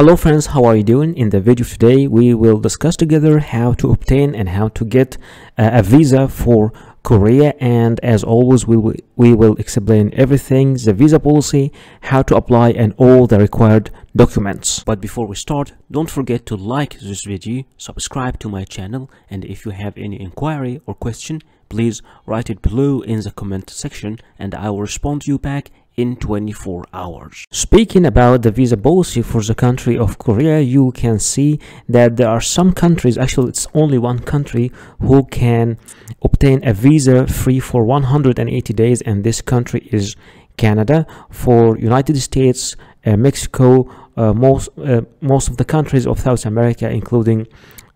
Hello friends, how are you doing? In the video today, we will discuss together how to obtain and how to get uh, a visa for Korea and as always we will, we will explain everything, the visa policy, how to apply and all the required documents. But before we start, don't forget to like this video, subscribe to my channel and if you have any inquiry or question, please write it below in the comment section and I will respond to you back in 24 hours. Speaking about the visa policy for the country of Korea, you can see that there are some countries, actually it's only one country who can obtain a visa free for 180 days and this country is Canada. For United States, uh, Mexico, uh, most uh, most of the countries of South America, including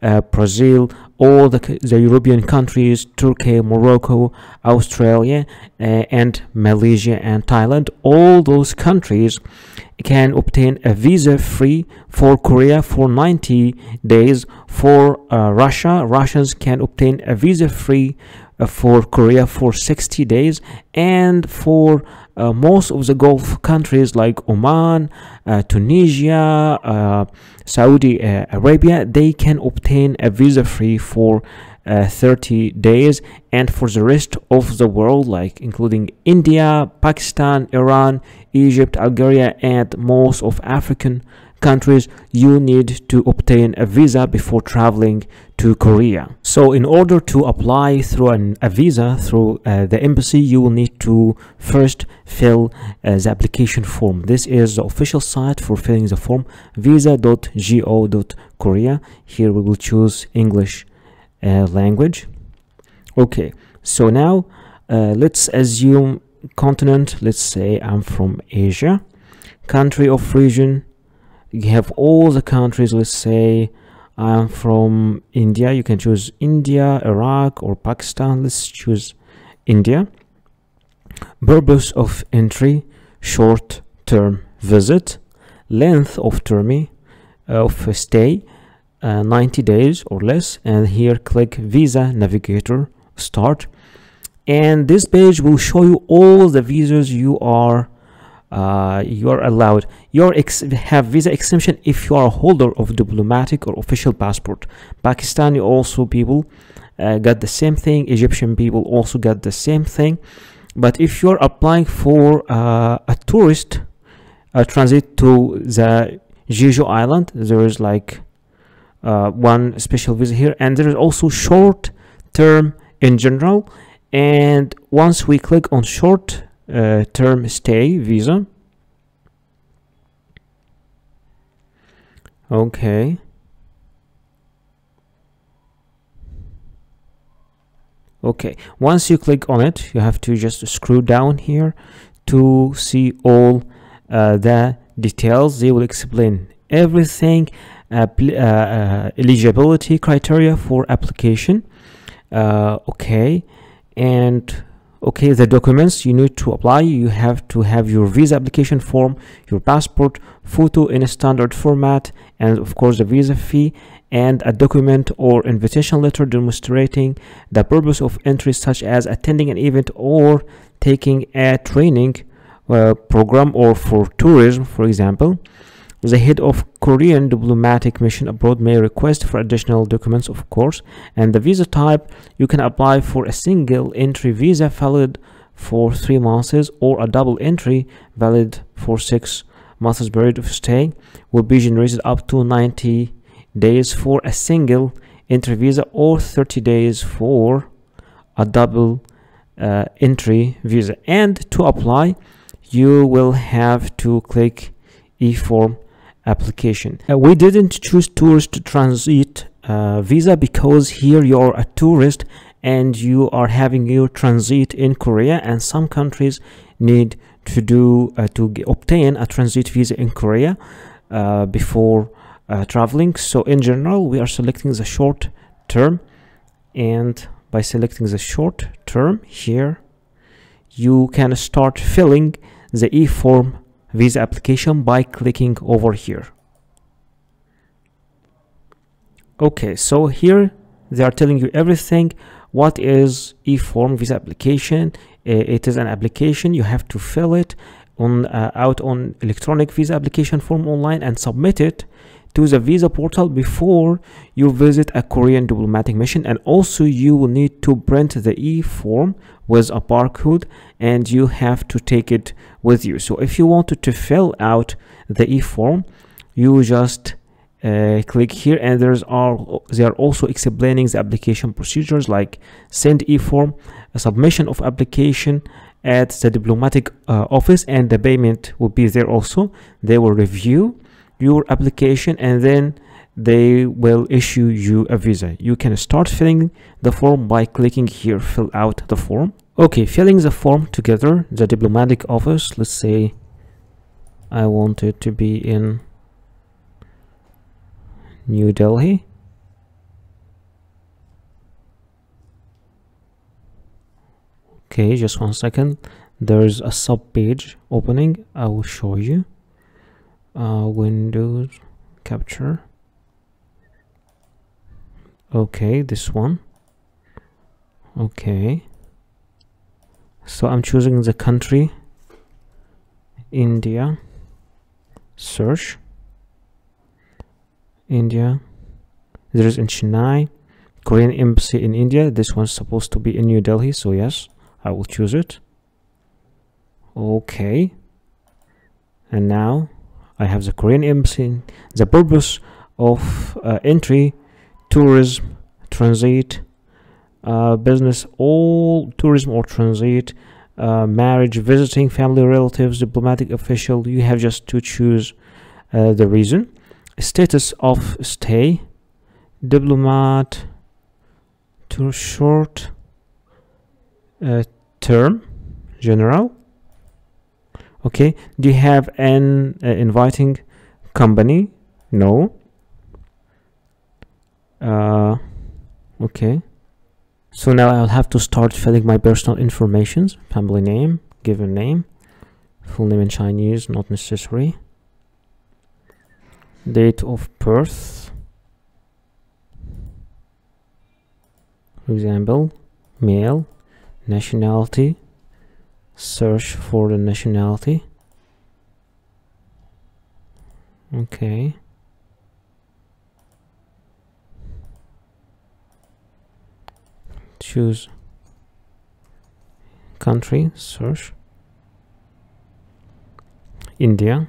uh, Brazil, all the, the European countries, Turkey, Morocco, Australia, uh, and Malaysia and Thailand, all those countries can obtain a visa free for Korea for 90 days. For uh, Russia, Russians can obtain a visa free for Korea for 60 days, and for uh, most of the Gulf countries like Oman, uh, Tunisia, uh, Saudi uh, Arabia, they can obtain a visa free for uh, 30 days. And for the rest of the world like including India, Pakistan, Iran, Egypt, Algeria and most of African countries you need to obtain a visa before traveling to Korea. So in order to apply through an, a visa through uh, the embassy, you will need to first fill uh, the application form. This is the official site for filling the form visa.go.korea. Here we will choose English uh, language. Okay, so now uh, let's assume continent. Let's say I'm from Asia. Country of region you have all the countries let's say I'm from India. You can choose India Iraq or Pakistan. Let's choose India. Purpose of entry short term visit. Length of term of stay uh, 90 days or less. And here click visa navigator start. And this page will show you all the visas you are uh, you are allowed you have visa exemption if you are a holder of diplomatic or official passport. Pakistani also people uh, got the same thing egyptian people also got the same thing. But if you're applying for uh, a tourist transit to the jeju island there is like uh, one special visa here. And there is also short term in general. And once we click on short uh, term stay visa. Okay okay once you click on it you have to just scroll down here to see all uh, the details. They will explain everything uh, uh, eligibility criteria for application. Uh, okay and okay the documents you need to apply you have to have your visa application form your passport photo in a standard format and of course the visa fee and a document or invitation letter demonstrating the purpose of entry such as attending an event or taking a training uh, program or for tourism for example the head of Korean diplomatic mission abroad may request for additional documents, of course, and the visa type you can apply for a single entry visa valid for three months or a double entry valid for six months period of stay will be generated up to 90 days for a single entry visa or 30 days for a double uh, entry visa. And to apply you will have to click e-form application. Uh, we didn't choose tourist to transit uh, visa because here you're a tourist and you are having your transit in Korea and some countries need to do uh, to obtain a transit visa in Korea uh, before uh, traveling so in general we are selecting the short term and by selecting the short term here you can start filling the e-form visa application by clicking over here. Okay so here they are telling you everything. What is e-form visa application? It is an application. You have to fill it on uh, out on electronic visa application form online and submit it to the visa portal before you visit a Korean diplomatic mission. And also you will need to print the e-form with a barcode and you have to take it with you. So if you wanted to fill out the e-form you just uh, click here and there's are they are also explaining the application procedures like send e-form submission of application at the diplomatic uh, office and the payment will be there also. They will review your application and then they will issue you a visa. You can start filling the form by clicking here fill out the form okay filling the form together the diplomatic office let's say i want it to be in new delhi. Okay just one second. There's a sub page opening i will show you. Uh, windows capture. Okay this one. Okay so I'm choosing the country India search India. There is in Chennai. Korean embassy in India. This one's supposed to be in New Delhi so yes I will choose it. Okay. And now I have the Korean embassy. The purpose of uh, entry, tourism, transit, uh, business, all tourism or transit, uh, marriage, visiting family relatives, diplomatic official. You have just to choose uh, the reason. Status of stay, diplomat, to short uh, term, general okay do you have an uh, inviting company no okay so now I'll have to start filling my personal informations family name given name full name in Chinese not necessary date of birth for example male nationality search for the nationality. Okay choose country search. India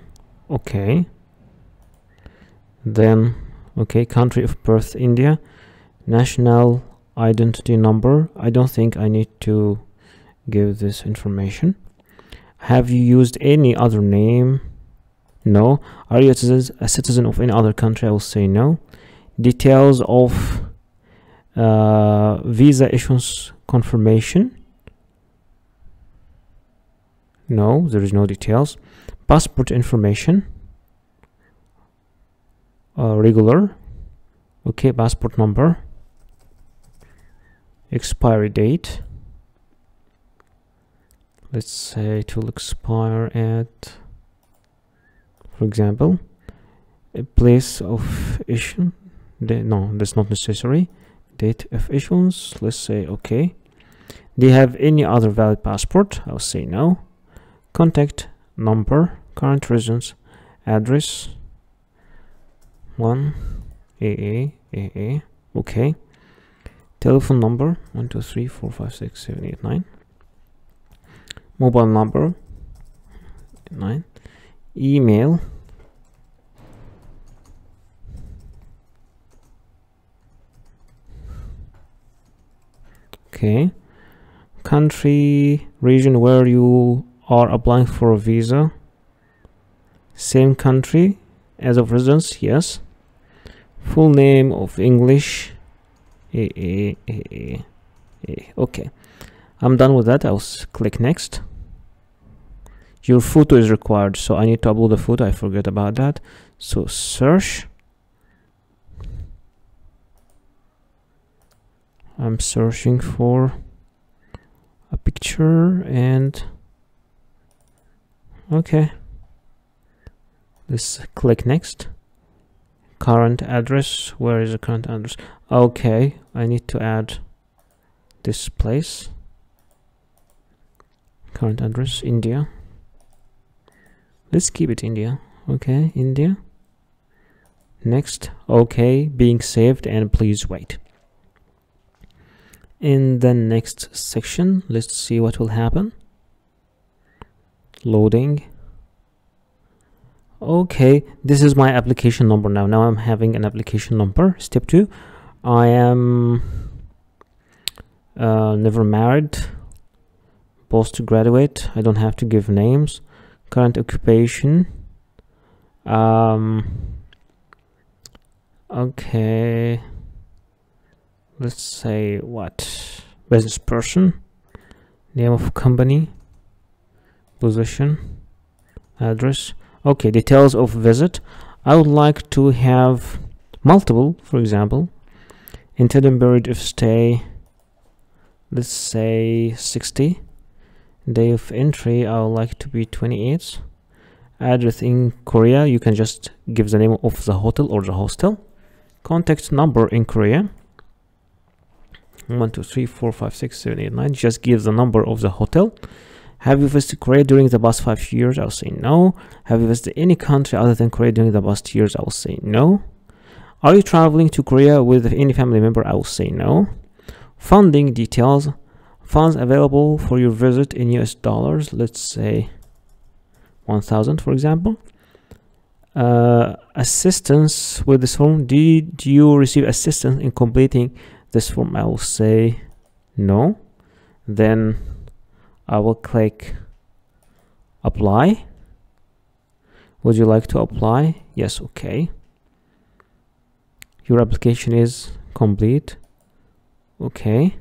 okay. Then okay country of birth India. National identity number I don't think I need to give this information. Have you used any other name? No. Are you a citizen of any other country? I will say no. Details of uh, visa issuance confirmation? No there is no details. Passport information? Uh, regular. Okay passport number. Expiry date. Let's say it will expire at for example a place of issue. No that's not necessary date of issuance let's say okay. Do you have any other valid passport? I'll say no. Contact number current residence address one aa aa okay. Telephone number one two three four five six seven eight nine. Mobile number 9 email okay. Country region where you are applying for a visa. Same country as of residence yes. Full name of english. Okay. I'm done with that. I'll click next. Your photo is required so I need to upload a photo. I forget about that. So search I'm searching for a picture and okay. Let's click next. Current address where is the current address? Okay I need to add this place. Current address India. Let's keep it India okay India. Next okay being saved and please wait in the next section. Let's see what will happen. Loading. Okay this is my application number now. Now i'm having an application number. Step two i am uh, never married. Postgraduate i don't have to give names. Current occupation. Um okay let's say what? Business person name of company position address. Okay details of visit. I would like to have multiple for example intended period of stay let's say 60 day of entry I would like to be 28 address in Korea you can just give the name of the hotel or the hostel. Contact number in Korea one two three four five six seven eight nine. Just give the number of the hotel. Have you visited korea during the past five years? I'll say no. Have you visited any country other than korea during the past years? I will say no. Are you traveling to korea with any family member? I will say no. Funding details. Funds available for your visit in us dollars let's say 1000 for example. Uh, assistance with this form. Did you receive assistance in completing this form I will say no. Then I will click apply. Would you like to apply? Yes okay. Your application is complete. Okay.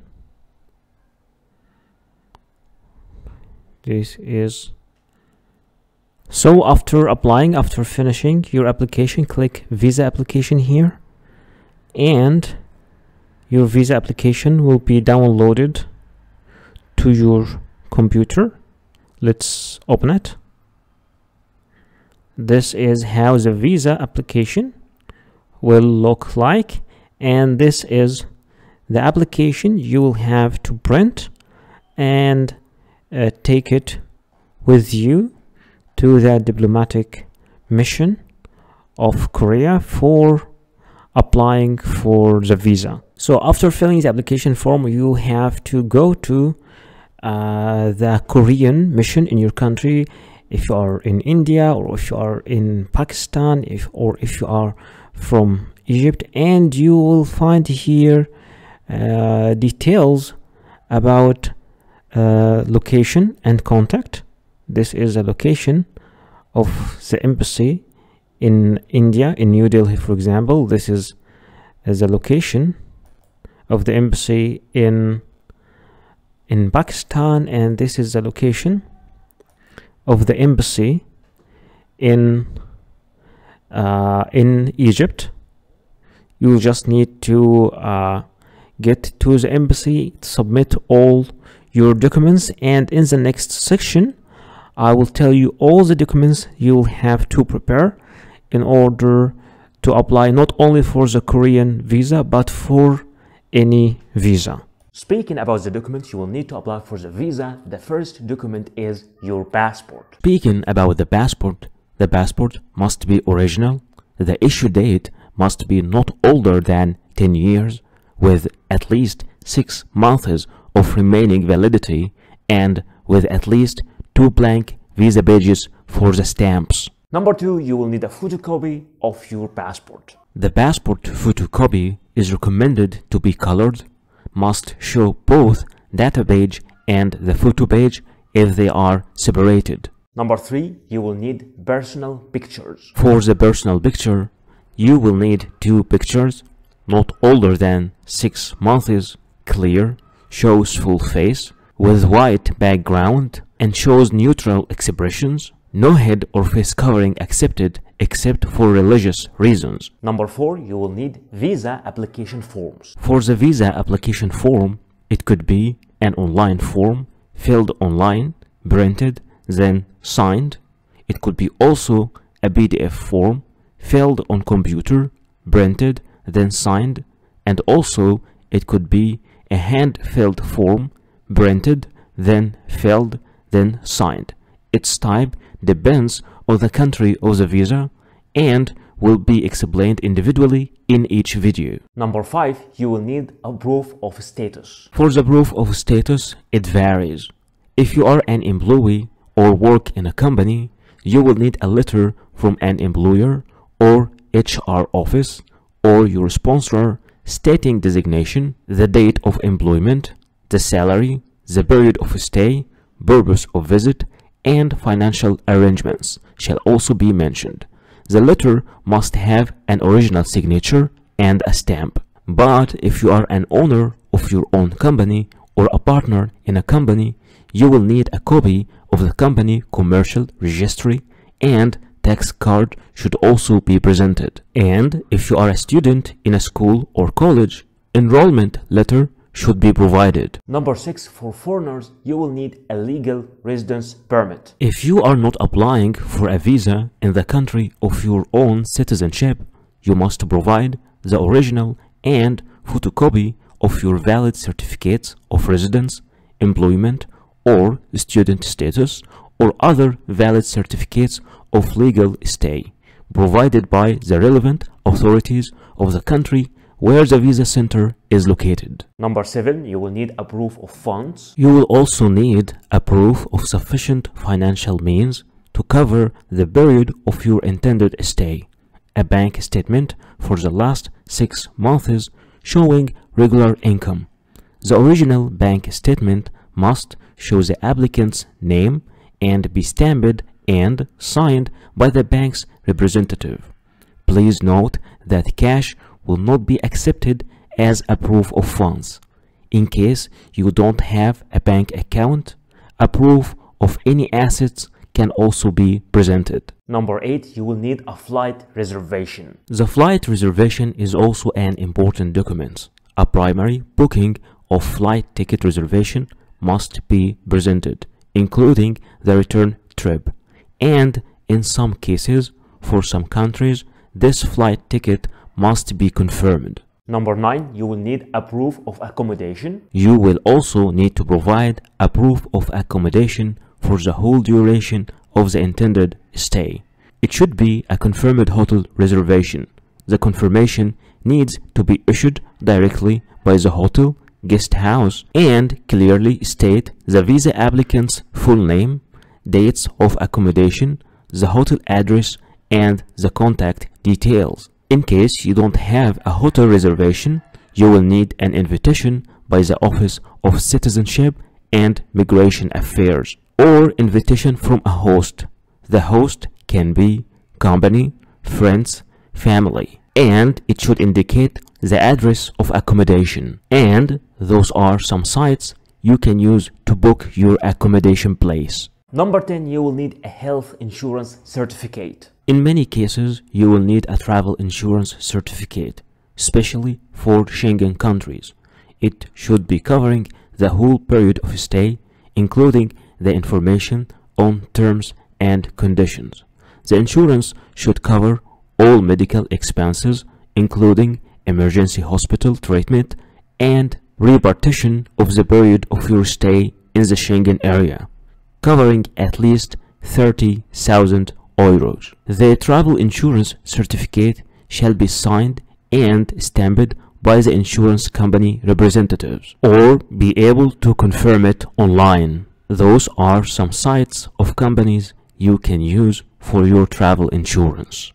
This is so after applying after finishing your application click visa application here. And your visa application will be downloaded to your computer. Let's open it. This is how the visa application will look like and this is the application you will have to print and uh, take it with you to the diplomatic mission of Korea for applying for the visa. So after filling the application form you have to go to uh, the Korean mission in your country. If you are in India or if you are in Pakistan if or if you are from Egypt and you will find here uh, details about uh, location and contact. This is a location of the embassy in India in New Delhi for example this is as a location of the embassy in in Pakistan and this is the location of the embassy in uh, in Egypt. You just need to uh, get to the embassy submit all your documents and in the next section I will tell you all the documents you'll have to prepare in order to apply not only for the Korean visa but for any visa. Speaking about the documents you will need to apply for the visa, the first document is your passport. Speaking about the passport, the passport must be original. The issue date must be not older than 10 years with at least 6 months of remaining validity and with at least two blank visa pages for the stamps. Number two, you will need a photocopy of your passport. The passport photocopy is recommended to be colored, must show both data page and the photo page if they are separated. Number three, you will need personal pictures. For the personal picture, you will need two pictures, not older than six months, clear, shows full face, with white background, and shows neutral expressions, no head or face covering accepted except for religious reasons. Number four, you will need visa application forms. For the visa application form, it could be an online form filled online, printed, then signed. It could be also a PDF form filled on computer, printed, then signed, and also it could be a hand-filled form printed, then filled, then signed. Its type depends on the country of the visa and will be explained individually in each video. Number 5. You will need a proof of status. For the proof of status, it varies. If you are an employee or work in a company, you will need a letter from an employer or HR office or your sponsor stating designation, the date of employment, the salary, the period of stay, purpose of visit, and financial arrangements shall also be mentioned. The letter must have an original signature and a stamp. But if you are an owner of your own company or a partner in a company, you will need a copy of the company commercial registry and tax card should also be presented. And if you are a student in a school or college, enrollment letter should be provided. Number 6. For foreigners, you will need a legal residence permit. If you are not applying for a visa in the country of your own citizenship, you must provide the original and photocopy of your valid certificates of residence, employment, or student status, or other valid certificates of legal stay, provided by the relevant authorities of the country where the visa center is located. Number 7. You will need a proof of funds. You will also need a proof of sufficient financial means to cover the period of your intended stay. A bank statement for the last 6 months showing regular income. The original bank statement must show the applicant's name and be stamped and signed by the bank's representative. Please note that cash will not be accepted as a proof of funds. In case you don't have a bank account, a proof of any assets can also be presented. Number 8. You will need a flight reservation. The flight reservation is also an important document. A primary booking of flight ticket reservation must be presented, including the return trip. And in some cases, for some countries, this flight ticket must be confirmed. Number 9. You will need a proof of accommodation. You will also need to provide a proof of accommodation for the whole duration of the intended stay. It should be a confirmed hotel reservation. The confirmation needs to be issued directly by the hotel guest house and clearly state the visa applicant's full name, dates of accommodation, the hotel address, and the contact details. In case you don't have a hotel reservation, you will need an invitation by the Office of Citizenship and Migration Affairs or invitation from a host. The host can be company, friends, family, and it should indicate the address of accommodation. And those are some sites you can use to book your accommodation place. Number 10, you will need a health insurance certificate. In many cases, you will need a travel insurance certificate, especially for Schengen countries. It should be covering the whole period of stay, including the information on terms and conditions. The insurance should cover all medical expenses, including emergency hospital treatment and repartition of the period of your stay in the Schengen area, covering at least 30,000 euros. The travel insurance certificate shall be signed and stamped by the insurance company representatives or be able to confirm it online. Those are some sites of companies you can use for your travel insurance.